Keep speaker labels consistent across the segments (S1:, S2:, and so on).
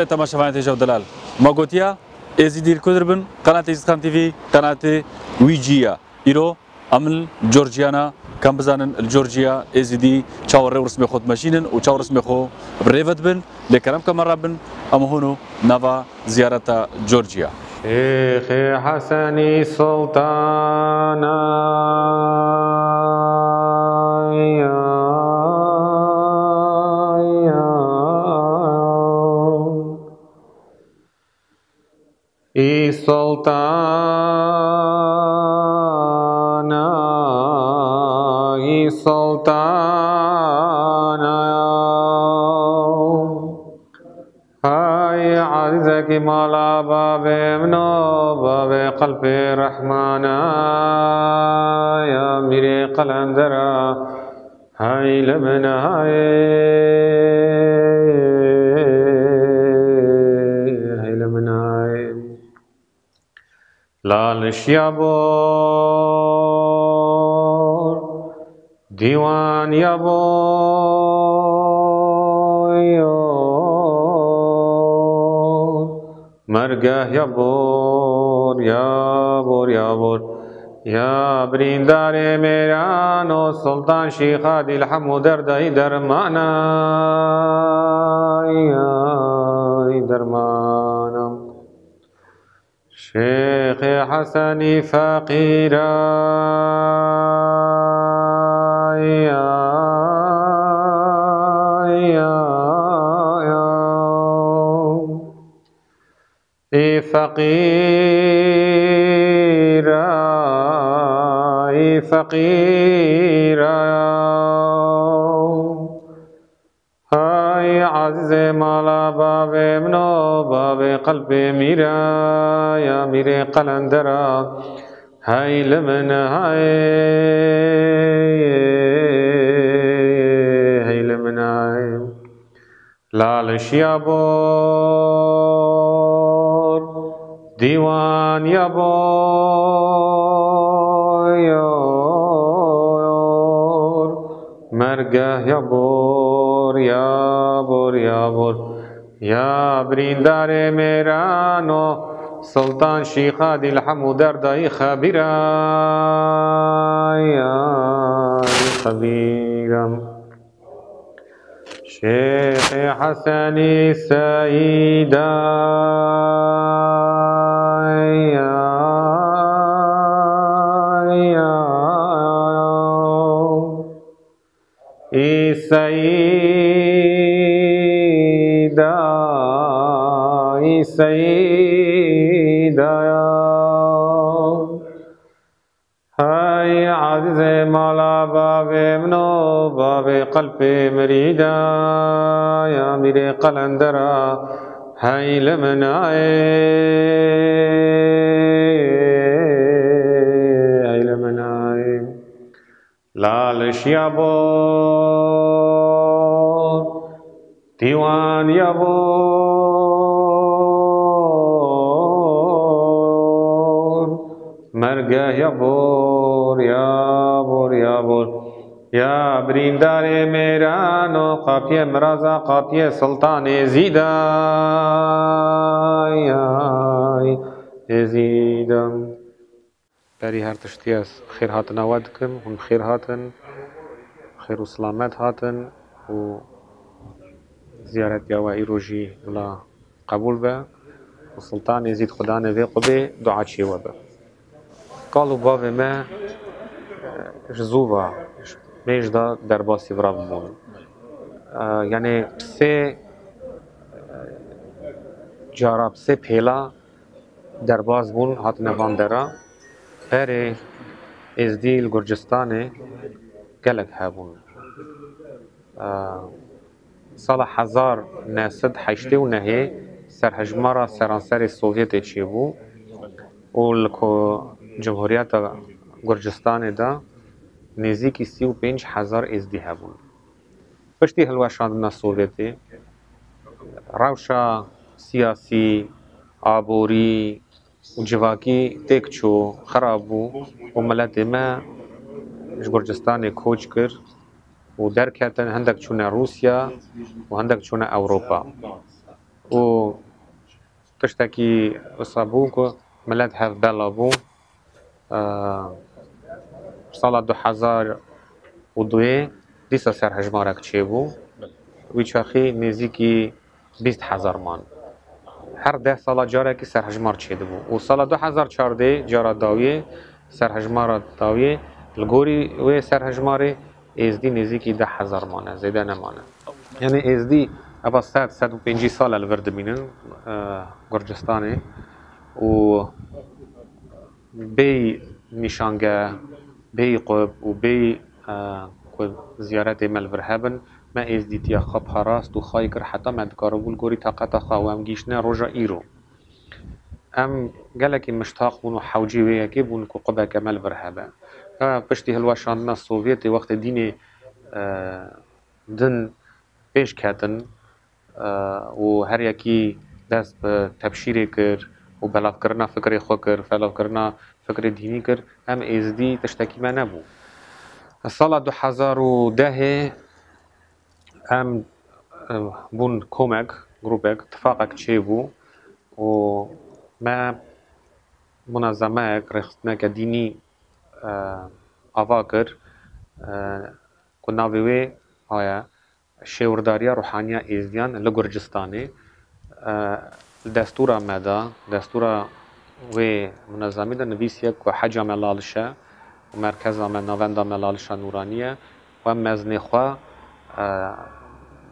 S1: بله تماشاوان تیجا دلال ما گوتیا ازی دیر کدر بن قنات ایزخان تیوی قنات ویجیا ایرو عمل جورجیانا كم بزانن الجورجيا ازي دي تشاور رسمي خود ماشينن و تشاور رسمي خو بريفت بن لكرم كمرة بن اما هونو نافا زيارة جورجيا
S2: شيخ حسني سلطانا سلطانا سلطانا هاي عزك مالا باب منو باب قلب رحمانا۔ يا میرے قلندرا هاي لمن هاي ديوان يابور مرگه يابور يابور يابور يا بريندار ميرانو سلطان شيخ دل حمود دردي درمانا يا درمانا شيخ حسن فقيرا يا يا يا إي فقيرا عزیز مالا باب منو باب قلب میرا یا میرے قلندرا هاي لمن هاي هاي لمن هاي لالش يابور ديوان يابور مرگه يابور يابور يابور يا بريندار ميرانو سلطان شيخا دي الحمو درداي خبيرا يا خبيرا شيخ حسن سيدا يا سيدا هاي عزيز مالا باب منو باب قلب مريدا يا میرے قلندرا هاي لمن هاي لمن هاي لالش يابور ديوان مرگه يابور يابور يابور يا بريندار ميرانو قافية مرازا قافية سلطان زيدا يا زيدا بری هر تشتی از خیر هاتن آواد هم خیر هاتن خیر و هاتن و زیارت یا وای ولا قبول به و سلطان يزيد خدا نوی قبه دعا چی و به قالوا باب ما جزوبا میش دا در باسی وراب بون یعنی سه جاراب سه پیلا در باز بون هات نوان درا هر از دیل گرجستان گلک هبون سال هزار نسد حشته و نهی سرهجمارا سرانسر سوویت چی بو و لکو جمهوریت گرجستان دا نزدیکی سی و پنج هزار ازدی هبون پشتی هلوشاندنا سوویتی روشا سیاسی آبوری و جواکی تک چو خراب بو و ملت ما گرجستان کوچ کرد و درکتن هندک چونه روسیا و هندک چونه اوروپا و تشتكي أصابوك ملاد هاف بلابو آه، سالا دو حزار و دوی دیسا سر هجمارک چه بو ویچاخی نزیکی بیست هزار مان هر ده سالا جاره که سر هجمار چه بو و سالا دو هزار چارده جارا داویه سر هجمار داویه الگوری و سر هجماره ازدی نزیکی ده هزار مانه زیده نمانه یعنی ازدی ابا صد صد بی نشانگه بی قب و بی که زیارت ملور هبن. ما از دیتیا خب هراست و خواهی کر حتی ما دکارو بول گوری طاقت خواه و ام گیشنه روژا ایرو ام گلکی مشتاق بون و حوجی وی یکی بون که قبه که ملور هبن. پشتی هلوا شاندنا سوویت وقت دین دن پیش کتن و هر یکی دست به تبشیری کرد و بەلاافکردنا فکری خۆ کرد فەلاافکردنا فکری دینی کرد ئەم ئێزدی تشتێکیمە نەبوو ساڵا 2010هێ ئەم بوون کۆمێک گروپێک تفاقێک چێ بوو و مە منەزەمەیەک ڕێخستنەکە دینی ئاوا کرد کو ناوی وێ ئایا شێورداریە ڕحانیا ئێزیان لە گورجستانی دستور مدا دستور و منظمی دا نویسیه که حج ملالشه و مرکز آمد نوند ملالشه نورانیه و مزنی خواه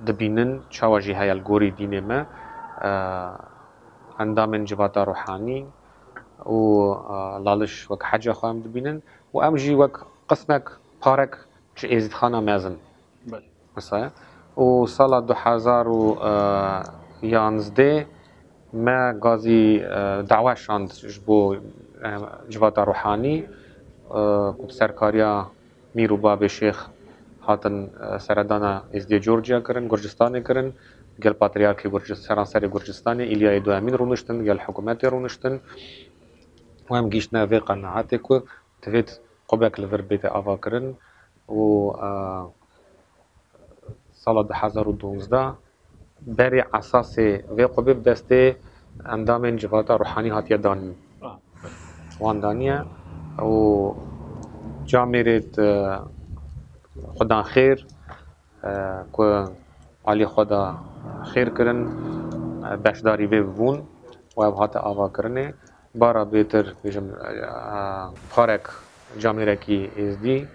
S2: دبینن چاواجی های الگوری دین ما اندام جواتا روحانی و لالش وک حج خواهم دبینن و امجی وک قسمك پارک چه ازید خانه مزن مثلا و سال 2011 ما قاضي دعوة شاند جبو جواتا روحاني كنت سركاريا ميرو باب شيخ هاتن سردانا ازدي جورجيا کرن گرجستان کرن گل پاتریارکی گرجستان سرانسر گرجستان ایلیا دو امین رونشتن حکومت رونشتن. و هم گیشنا وی قناعت کو تفيت قبك لفر بيت آوا کرن و سال 2012 بری اساس وی قبه دسته اندام جواتا روحانی هاتیه دانی وان دانیه. و جا میرید خدا خیر که علی خدا خیر کرن بشداری وی بون و هات آوا کرنه. بارا بهتر بجم پارک جامعه کی ازدی.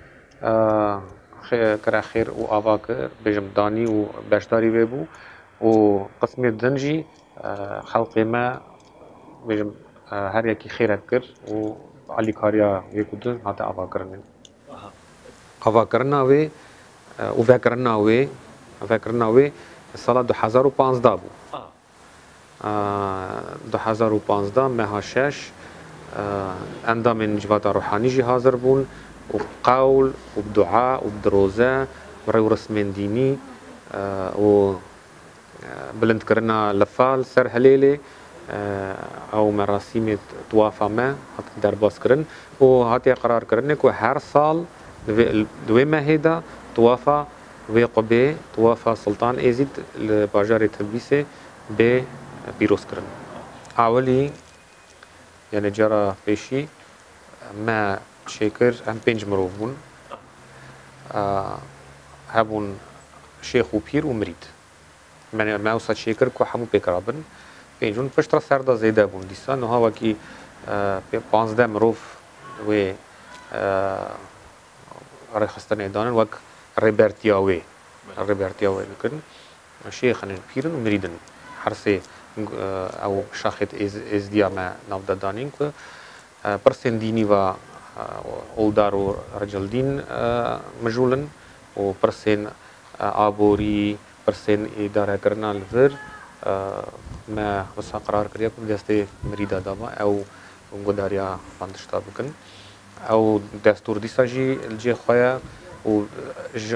S2: کرا خیر و آوا کر بجم دانی و بشداری وی بو و قسم دنجی خلق ما بجم هر یکی خیرت کرد و علی کاریا یکودن هات آوا کرنه آوا کرنا وی و فکرنا وی فکرنا وی سال 2015 بو 2015 مها شش اندام جوات روحانی جی حاضر بون و قول و بدعاء و بدروزه و رسم دینی و بلند کرنا لفال سر هلیلی أو مراسم توافا ما هات درباس کرن. و هاتی قرار کرن که هر سال دوی مهدا توافا وی قبه توافا سلطان ازید لباجار تلبیسه به پیروز کرن. اولی یعنی جرا پیشی ما شکر هم پنج مروف بون هبون شیخ و پیر و مرید من ما وصل شکر که همو پیکرابن پنجون پشت را سردا زیده بون دیسا نها وکی پانزده مروف و رخصتن دانن وک ریبرتیاوی ریبرتیاوی بکن شیخ پیرن و مریدن هر سه او شاخت از از دیا ما نافدا دانین که پرسن دینی و اولدار و رجل دین مجولن پرسن اداره کرنا لفر ما وسا قرار کړی په دسته مریدا دما او ګوداریا باندې بکن۔ او دستور دي ساجي الجي خويا و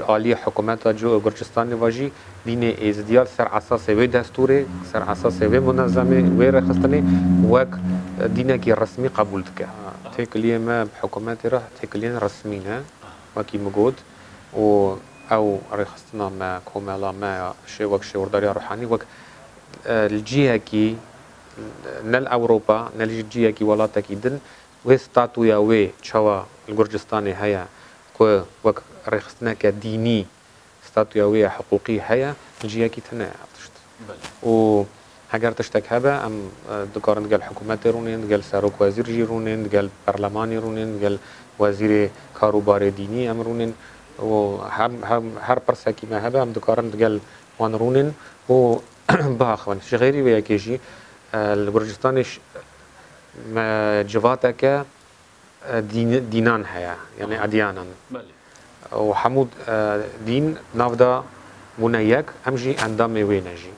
S2: عالی حکومت جو گرجستان واجی دین ازدیال سر اساس وی دستور سر اساس وی منظمه وی رخصتنی وک دینه کی رسمی قبول تکه تکلیه ما بحکومت راه تکلیه رسمی نه وکی مجود و أو رخصتنا ما كومالا ما شي وك شي ورداري روحاني وك الجهه كي نل أوروبا نل الجهه كي ولاتا كي دن و ستاتويا و تشوا الجورجستاني هيا كو وك رخصنا كديني ستاتويا و حقوقي هيا الجهه كي تنا و هەگەر تشتێک هەبە ئەم دکارن گەل حکوومەتی ڕوونێن گەل سەرۆک وەزیرژی ڕوونێن گەل پەرلەمانی ڕوونێن گەل وەزیرێ کاروبارێ دینی ئەم ڕوونێن هەر پرسێکی مە هەبە ئەم دکارن گەل وان ڕوونێن و باخن شغێری وەیەکێژی لە بورجستانیش جواتەکە دینان هەیە یعنی ئەدیانان و هەموو دین ناودا بوونە یەک ئەمژی ئەندامێ وێ نەژی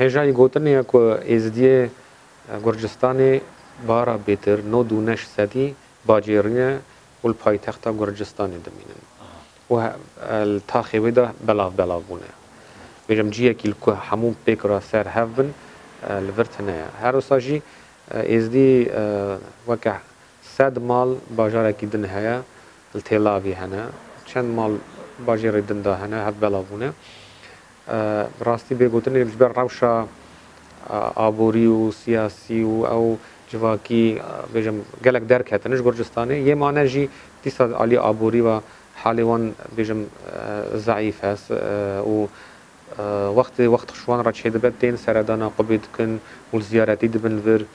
S2: هێژایی گوتنیە کو ئێزدیە گورجستانی بارا بێتر نۆ و نەش سەدی باجێڕنیە و پایتەختا گورجستانی دەمینن و تاخێوێدا بەلاو بەلاو بوونە بێژم جیەکی کو هەموو پێکرا سەر هەبن لەڤرتنەیە هەروساژی ئێزدی وەکە سەد ماڵ باژارێکی دن هەیە تێلاوی هەنە چەند ماڵ باژێڕی دندا هەنە هەر بەلاو بوونە ڕاستی بێگوتنی بەر ڕەوشە ئابووری و سیاسی و ئەو جواکی بێژم gelek derketiniş Gurcistanê yêmane jî dîsa alî aborî ve halê wan حالي وان بيجم آه، ضعيف هس آه، و آه، وقت وقت شوان رجح دبت دين سردانا قبيد كن والزيارة دبن ذر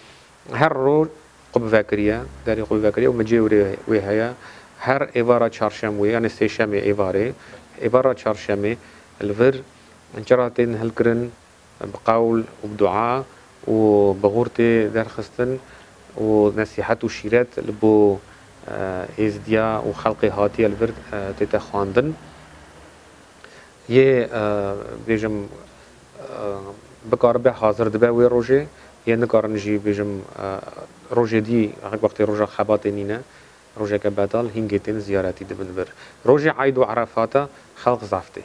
S2: هر رول قب فاكرية داري قب فاكرية ومجيوري ويهايا. هر إيفارا تشارشاموي يعني سيشامي إيفاري. إيفارا تشارشامي الفر. انجراتين هلكرن بقول وبدعاء وبغورتي دار خستن ونصيحات وشيرات لبو ازديا وخلقي هاتي الفرد تيتا خواندن. يه بيجم بكار به حاضر دبه وی روژه. یه نکارن جی بيجم روژه دی وقتی روژه خبات نینه روژه که بدال هنگتین زیارتی دبن بر. روژه عید و عرفاتا خلق زفته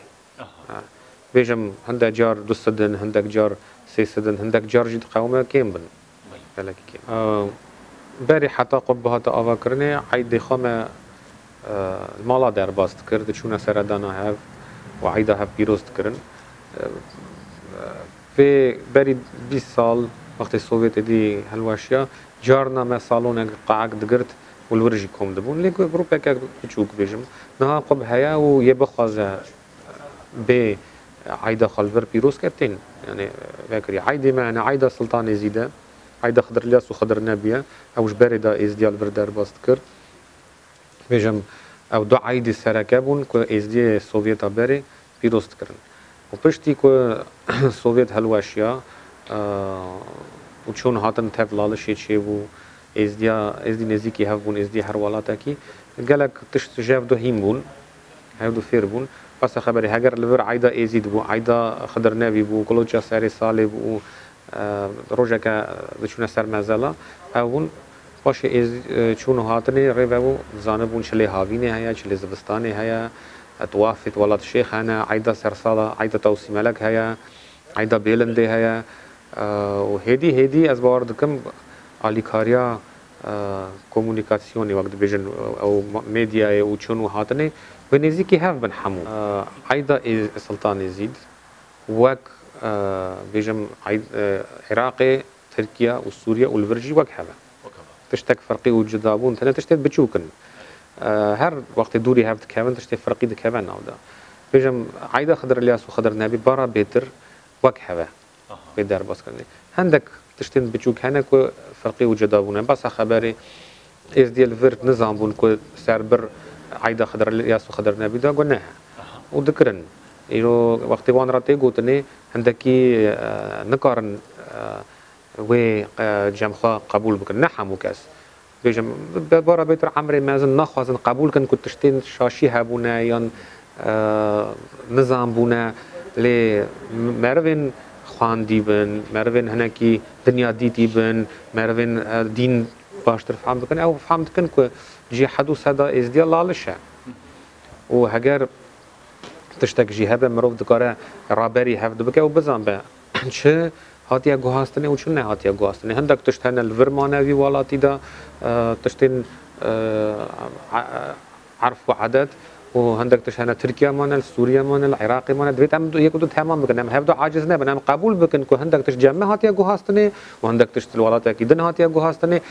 S2: بێژم هەندێک جار دو سدن هەندێک جار سێ سدن هەندێک جارژی قومە کێم بن بەری حتا قوب بهاتە ئاواکردنێ عیدی خۆمە ماڵا دەرباست کرد چوونە سەردانا هەف و عیدا هەف پیرۆستکردن پێ بەری 20 ساڵ وقتی سوڤێت دی هەلواشیا جار نامە ساڵۆنێک قاعک دگرت و الورژی کۆم دەبوون. لێ گرروپێکە بچووک بێژم. نها قوب هەیە و یە بخوازە بێ عايدة خلفر بيروس كابتن يعني فاكري عايدة معنا عايدة سلطان يزيدة عايدة خضر الياس وخضر نبيا أو باردة إز ديال بردار باستكر بيجم أو دو عايدة سركابون كو إز دي سوفيتا باري بيروس تكرن وبشتي كو سوفيت هلواشيا آه وچون هاتن تفلال شي شي بو إز ديا إز دي نزيكي هفبون إز دي هروالاتاكي قالك تشت جاف دو هيم بون هاو دو فير بون پس خبری هگر لور عیدا ایزید بو عیدا خضر نبی بو کلوچا سری سالی بو روزا که دچونه سر مزلا اون باشه از چون هاتنی ریو زانبون چلی هاوینه هیا چلی زبستانه هیا. توافت ولاد شيخ أنا عيدا سرسالة عيدا توسي ملك هيا عيدا بيلندي هيا وهدي هدي از باردكم اليكاريا كومونيكاسيوني وقت بيجن أو ميديا أو چون هاتني بنزيكي هاف بن حمو. آه سلطان يزيد وك آه بيجم عيد آه عراقي تركيا وسوريا والفرجي وك هذا تشتك فرقي وجدابون تنا تشتت بتشوكن. آه هر وقت دوري هاف كمان تشتت فرقي دكمان ناودا بيجم عيدا خضر الياس وخضر نبي برا بيتر وك هذا بدار بس كني عندك تشتين بتشوك هناك فرقي وجدابون بس خبري إز ديال فرد نظام بون كو سربر عيدا خضر ياسو خضر نبي دا قلناها. وذكرن إنه وقت وان راتي قوتني عندكي نكارن و جمخا قبول بكن نحم وكاس بيجم برا بيتر عمري مازن نخوازن قبول كن كنت تشتين شاشي هابونا يان نظام بونا. لي مروين خواندی بن مروین هنکی دنیا دیتی بن مروین دین باشتر فهم بکن أو فهم بکن که جي حدو سدا از ديال لالشه و تشتك جي هبه مروف دكاره رابري هفد بك أو بزن به. چه؟ هاتیا گوهاستنه و هاتیا گوهاستنه هندك تشتهن الفرمانه وی والاتی دا تشتين عرف و عدد. و هندك تش هنا تركيا مانا سوريا العراق مانا دويت ام يك دو تمام بكن ام هبدو عاجز نه بنام قبول بكن كو هندك تش جمع هاتيا جو هاستني وهندك تش الولات أكيد هاتيا جو هاستني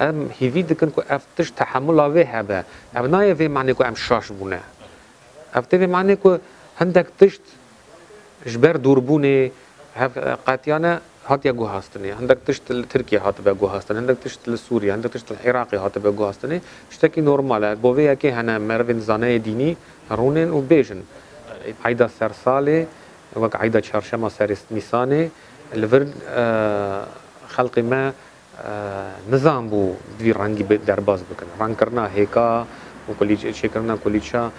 S2: ام هيفي دكن كو افتش تحمل آوه هبه. ابناي في معنی كو ام شاش افته في معنی كو هندك تشت جبر دوربونة هف قاتيانا هاتيا جو هاستني عندك تشت تركيا هات بقى جو هاستني عندك تشت سوريا عندك تشت العراقي هات بقى جو هاستني اشتكي نورمال. بوفيا كي هنا مروين زانه ديني رونين وبيجن عيدا سرسالي وقت عيدا شرشمة سرس نيساني الفرد آه خلقي ما آه نظام بو دوی رنگی درباز بکن رنگ کرنا هیکا و کلی چه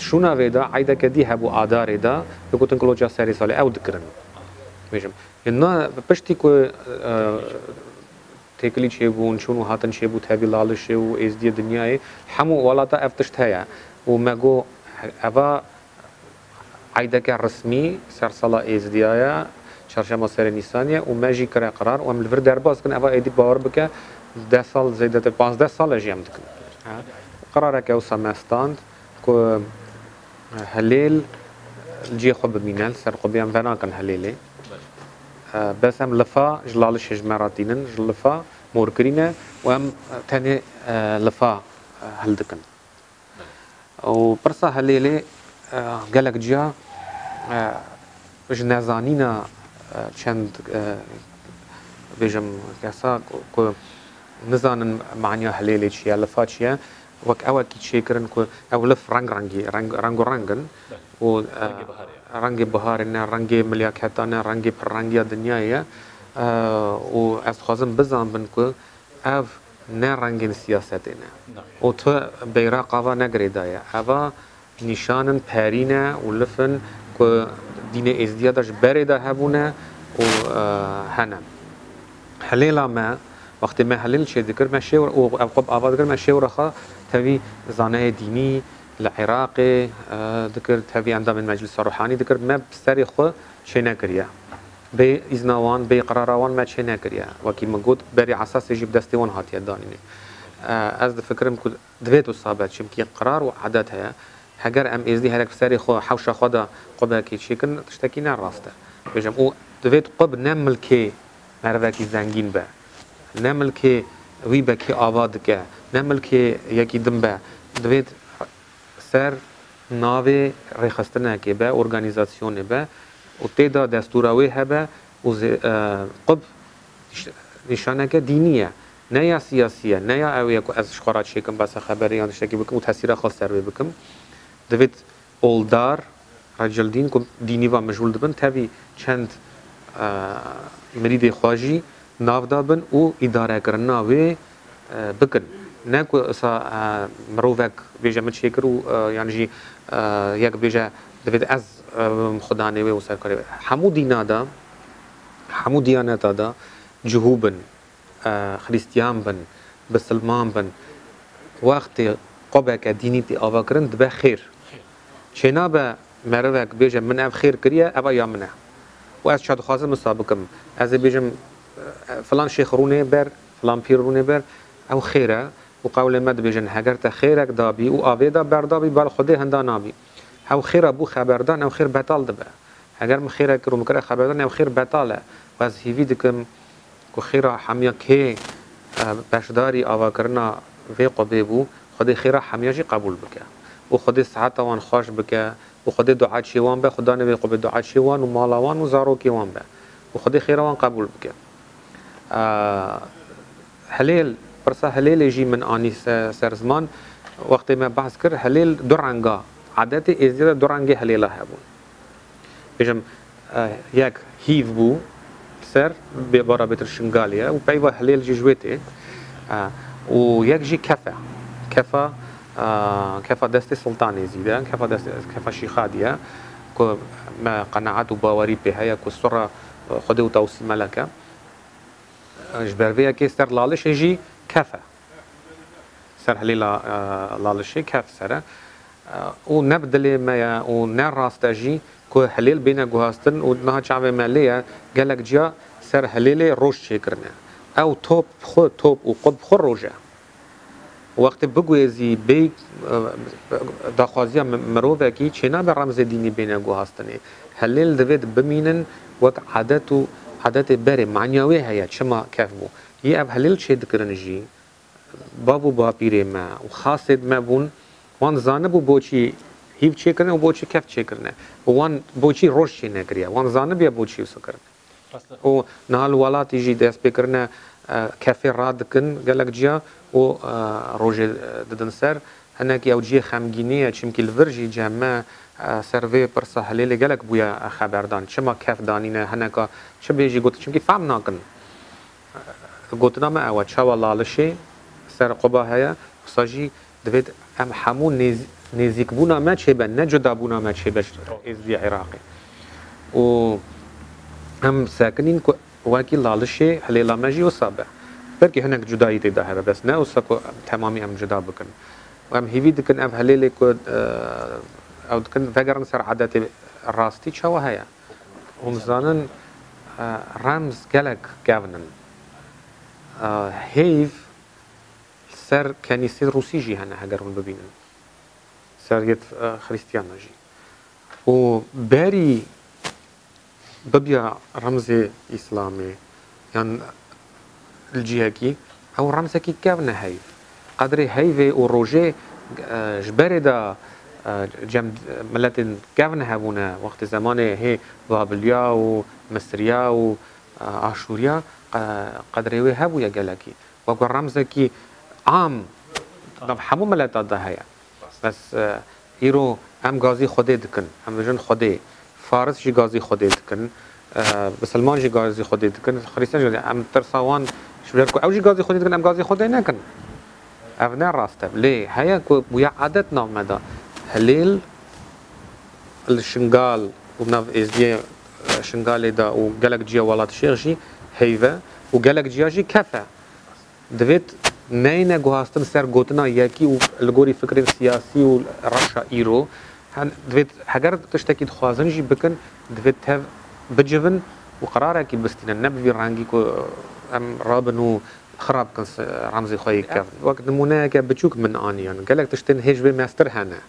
S2: şuna veda ayda kedi hebu adarê da bi gotin ku loca serê salê ew dikirin bêjim na piştî ku têkilî çêbûn çûn û hatin çêbû tevî lalişê û êzdiye dinyayê hemû welata ev tişt heye û me got eva عیدەکە ڕسمی سەرسەڵا ئێزدیایە چەرشەمە سەر نیسانە و مەژی کرێ قرار و ئەملور دەربازکن ئەوە ئەیدی باوەڕ بکە ده ساڵ زەیدەتە 15 ساڵە ژێم دکن قرارەکە و سەمەستاند هلیل الجي خو بمينال سر قبيان فانا كان هليلي. آه بس هم لفا جلال شجمراتينن جلفا موركرينا وهم تاني آه لفا هلدكن. وبرسا هليلي آه قالك جا جنازانينا چند بيجم كاسا نزانن معنیا هليلي چيا لفا چيا. وك اول كي شيكرن كو او لف رنگ رنگي رنگ رنگ رنگن و رنگ بهارنا رنگ ملياكتانا رنگ پر رنگي دنيا و از خازم بزن بن كو اف نه رنگ سیاستنا و تو بیرق آوا نگریدایا اوا نشانن پرینه و لفن که دین ازدیادش برده هبونه و هنم حلیلا ما وقتی ما حلیل شد ذکر ما شور او قب آوا ذکر ما تبي زانه ديني العراق ذكر تبي عندها من مجلس روحاني ذكر ما بسري خو شي نكريا بي إذنوان بي قراروان ما شي نكريا وكي مقود بري عساس يجيب دستيوان هاتي دانيني از فکرم که دویت و صابت شم کی قرار و عادت هیا هگر ام ازدی هرک بسری خو حوش خدا قبل کی چیکن تشتکی نه راسته بجم أو دویت قب کی مرده کی زنگین به. نمل کی نەملکێ یەکی دم بە دەوێت سەر ناوێ ڕێخستنەکێ بە ئۆرگانیزاسیۆنێ بە و تێدا دەستوراوێ هەبە قب نیشانەکە دینیە نەیە سیاسیە نەیە ئەوەیە ئەس شخۆرا شێکم باسە خەبەر یان شتێکی بکەم و تاسیرە خۆ سەروێ بکەم دەوێت ئۆلدار ڕجلدین کو دینی و مەژول دەبن تەوی چەند مریدی خواژی ناودا بن و ئیدارەکردن ناوێ بکن. نه که أصلا مروفک بیجا مچه کرو یعنی جی یک بیجا دوید أز خدا نوی و سر کاری همو دینا دا همو دیانت دا جهوبن خریستیان بن بسلمان بن وقت قبك ديني تي آوا کرن دبه خير. چنا به مروك بيجم من أف خير كريا أبا منه و از شاد خاصه مسابقم أز بيجم فلان شيخ رونه بر فلان پیر رونه بر أو خيرة. و قول مد بيجن هگر تا خيرك دابي و آويدا بردابي بل خده هندا نابي أو خير ابو خبردان أو خير بطال دبه. اگر من خيرك رو مكره خبردان أو خير بطاله. و از هیوی دکم کو خیره همیا که بشداری آوا کرنا وی قبه بو خود خیره همیا جی قبول بکه. و خود ساعت وان خوش بکه. و خود دعا چیوان به خدا نوی قبه دعا چیوان و مالاوان و زارو کیوان به. و خود خیره وان قبول بکه. هلیل پرسا هلیل جی من آنی سر زمان وقتی ما بحث کر هلیل دو رنگا عادت ازدیاد دو رنگی هلیلا هبون بجم یک هیو بو سر بارا بتر شنغاليا وبايوا هليل جي جويتي. آه ويك جي كفا. كفا آه كفا دستي سلطاني زيدا كفا دستي كفا شيخاديا ما قناعات وباوري كو سرة خدو توصي ملكا جبر فيها كي سر لالش يجي كفا سر هليلا آه لالش كف سر آه ونبدل ما ونر راستجي کو هلیل بین گوهاستن و نه چاوه مالیه گلک جا سر هلیل روش کرنه أو توپ خو توپ و قب خو روجة. وقت بگویزی بی داخوازی مروه کی چنا به رمز دینی بینه گو هستنه هلیل دوید بمینن وک عادت و عادت بره معنیاوی هیا چما کف بو چه دکرن جی بابو باپیره ما و خاصد ما بون وان زانه بو بوچی هیو چه کرنه و بوچی کف چه کرنه وان بوچی روش چه نکریه وان زانه بیا بوچی وسو کرنه و نهال ولاتی جی دست بکرنه کافی راد کن گلک جیا و روژه ددن سر هناك او جي خمگینیه چمکی الورجي جمع سروی پر سهلی لگلک بویا خبردان چما کف دانینه هناك چه بیجی گوت چمکی فهم ناکن گوتنا ما او چاوا لالشي سر قبا هيا ساجي دوید ام همو نزیک بونا ما چه بن نه جدا بونا ما چه بش از دی عراقی. و هم ساکنین کو واقعی لالشي هلیلا مجی و صابه. بلکه هناك جدایی تیدا هبه بس نه وسکو تمامی ام جدا بکن. و ام هیوی دکن ام هلیلی کو او دکن فگرن سر عادت راستي چاوا هيا هم زانن رمز گلک گونن هیف سر کنیسه روسی جی هنه هگر اون ببینن سر یت خریستیان جی و بری ببيا رمز إسلامي يعني الجهكي أو رمزكي كافنا هيف. قدري هيفي وروجي جبري دا جم ملت كافنا هبونا وقت زمان هي بابليا ومصريا وعاشوريا قدري وي هبو يا جلكي وقال رمزكي عام. حمو ملت دا هيا. بس هيرو هم غازي خودي دكن. هم بجن خودي. فارس جی گازی خودی دکن بسلمان جی گازی خودی دکن خریستان جی ام ترساوان شبیر کو. أو جی گازی خودی دکن ام گازی خودی نکن. أو نه راسته لی هيا کو بویا عادت نام دا. هلیل الشنغال وناف ازدي شنغالي دا. وقالك جيا ولات شيخ هيفا وقالك جيا جي كفا دويت نينا گوهاستن سر گوتنا یکی و لگوری فکر سیاسی و رشا ایرو دوید هەگەر تشتێکی دخوازن ژی بکەن دوێت تەv بجبن و قرارێکی بستینە نەبی ڕانگی ئەم ڕابن و خراپ بکەن ڕامزی خۆی کرد وەک نمونەیەکە بچووک من ئاانیان گەلێک تشتێن هێژ بێ مەستر هەنە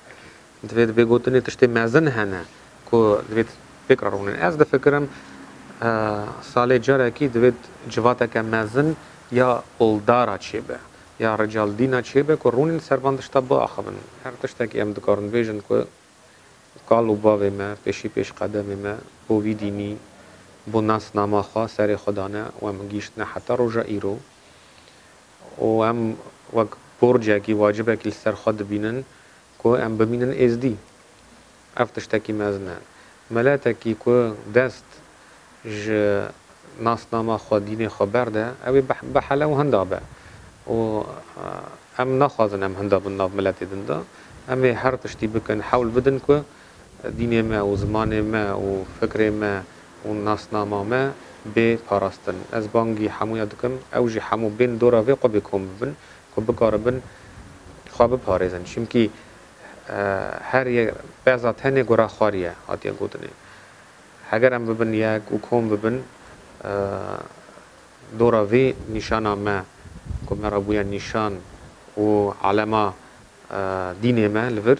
S2: دوێت بێگوتنی تشتێ مەزن هەنە کۆ دوێت فکر ڕوونن ئەس دەفکرم ساڵێ جارێکی salê carekî divê civateke mezin ya oldara çêbe ya ricaldîna çêbe ku rûnên servan tişta biaxivin her tiştekî em dikarin bêjin ku kal û bavê me pêşî pêş qedemê me bo vî dînî bo nasnama xwe serê xwedane û em gîştine heta roja îro û em wek borcekî wacibekî li ser xwe dibînin ku em bimînin êzdî ev tiştekî mezin e meletekî ku dest ج ناس ناما خوا دین خبر ده اوی بحله و هنده به و ام نخوازن ام هنده بنا ملاتی دنده ام هر تشتی بکن حول بدن که دین ما و زمان ما و فکر ما و ناسنامه ما به پاراستن از بانگی همو دکم او جی همو بین دورا وی قو بکم بن کو بکار بن خواب پارێزن چونکی هەر بێزات هەنێ گۆرا خواریە هاتیە گوتنێ هەگەر ئەم ببن یەک و کۆم ببن نیشانە me ku me rabûye nîşan û alema dînê me li vir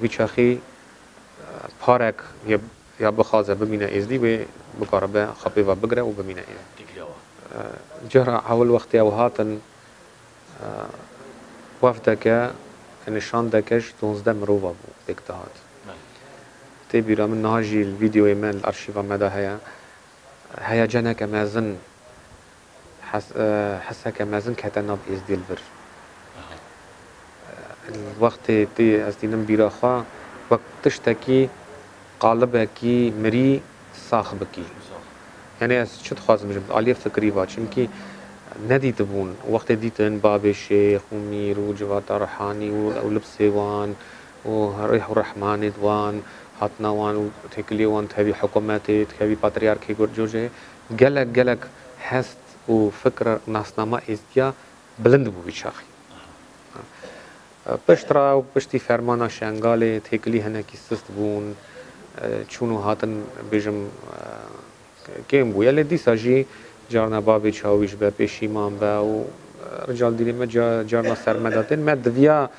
S2: wî çaxî پارک یا یا بخوازه ببینه ازدی و بکاره خپی و بگره و ببینه جرا اول وقتی أو هاتن وفدك نشان دكش 12 مروفا بو بكتهات تي بيرا من نهاجي الفيديو من الأرشيف مدى هيا هيا جنك مازن حس حسك مازن كتنا بإز دي الفر الوقت تي أزدينم بيرا خوا وقت تشتكي قالبکی مری ساخ بکی یعنی از چه خواستم بجم عالی فکری با چونکی ندیت بون وقت دیتن باب شیخ و میر و جوات رحانی و لبس وان و ریح الرحمن دوان. هاتنا وان و تکلی وان تهوی حکومت تهوی پاتریارکی گر جوجه گلک گلک هست و فکر ناسنامه ازدیا بلند بو بیچاخی پشت را و پشتی فرمانا شنگال تکلی هنکی سست بون چونو هاتن بێژم کێم بوو لە دیساژی جارنا بابێ چاویش بە پێشیمان بە و
S1: رجال ديري ما جا جارنا سرمداتين ما دفيا كو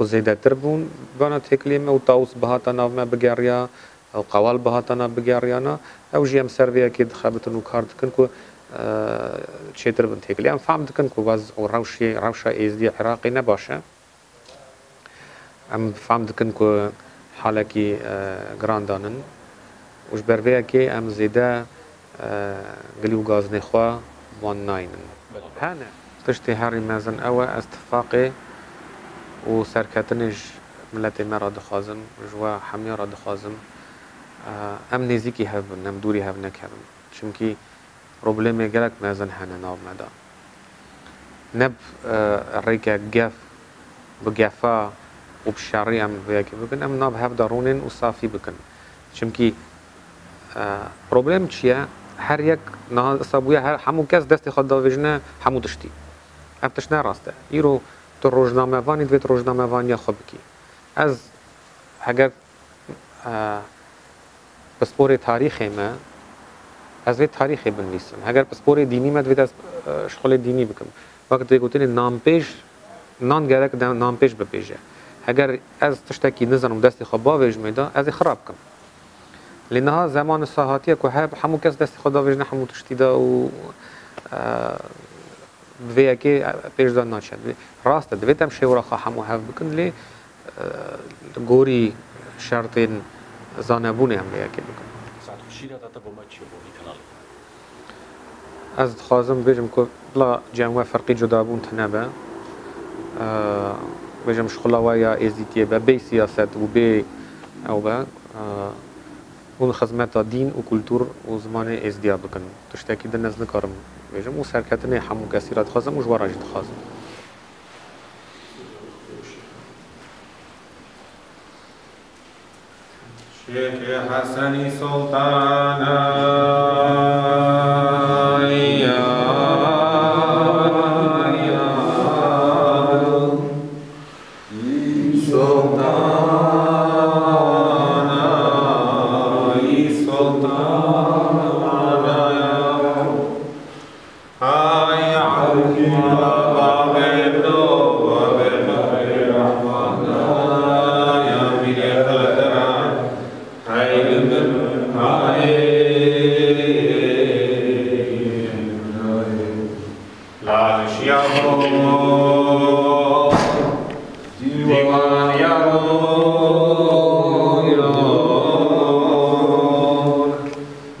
S1: زيادة تربون بانا تهكلي ما وطاوس بهاتنا ما بقاريا أو قوال بهاتنا بقاريانا أو جيام سربيا كيد خابتن وكارد كن كو تشيتر بن تهكلي ام فهم دكن كو باز أو روشي روشا ازدي عراقي نباشا ام فهم دكن كو حالكي گراندانن وش برویا که ام زیده قليو غاز نخوا وان ناينن هانا تشتي هاري مازن أوا استفاقي و سەرکەتنیش ملەتی مە ڕدەخوازم ژوە هەمیا ڕدەخوازم ئەم نزیکی هەبن ئەم دووری هەبنەکەبن چونکی ڕۆبلێمێ گەلک مەزن هەنە ناومەدا نەب ڕێکە نب ریک و بشاری ئەم بەیەکی بکن ام ناب هف ڕوونێن و صافی بکن. چونکی هر یک هەر یەک هر بووە هەر هەموو کەس دەستی همو دشتی ام ئەم تشنە ڕاستە. رو تو روزنامه وانی دوید روزنامه دوێت ڕۆژنامەوانیە خۆ بکی ئەس ئەگەر اگر تاریخێمە از بێت تاریخی بنویسم هەگەر پسپۆری دوید از شغل دینی بکەم نام پیش نامپێش اگر از تشتکی نزنم ئەس تشتێکی نزانم دەستی از خراب ئەزی لینها زمان لێنها که ساهاتیە و کس دست خدا ویج نه هەموو تشتیده و دوی که پیش دان نشد راست دوی هم شورا خواهم حمو هف بکن لی گوری شرطین زانبونه هم بیا که بکن از خازم بيجم كو بلا جامعة فرقي جدا بون تنبا بيجم شغلا ويا ازيتيه بي سياسات وبي او با اون خدمت دین و کلتور و زمان ازدیا بکن. تشتکی دن از نکارم. بیجم و سرکتنه همو کسی را خواستم و جوارا جد خواستم
S2: شیخ حسنی سلطانا بور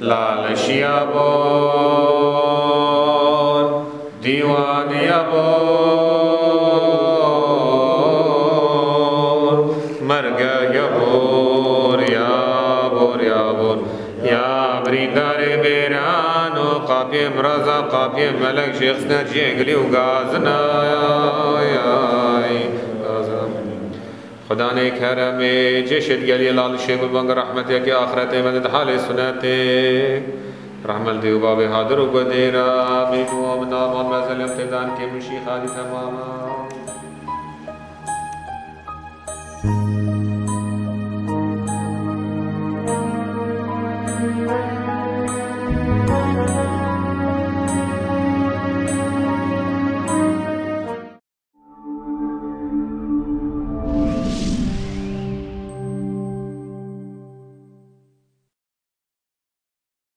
S2: لا دیوانیابان مرگ یابور یابور یابور یا بریندار بیران و قاپی مرزا قاپی ملک شیخ سنجی اگلی و گازنا یا یا خدا نے کرم جشد گلی لال شیب بنگ رحمت یا آخرت مدد حال سنتے رحمت دیو باب حاضر و بدیرا آمین و امنا من مزل امتدان کے مشیخ آدی تماما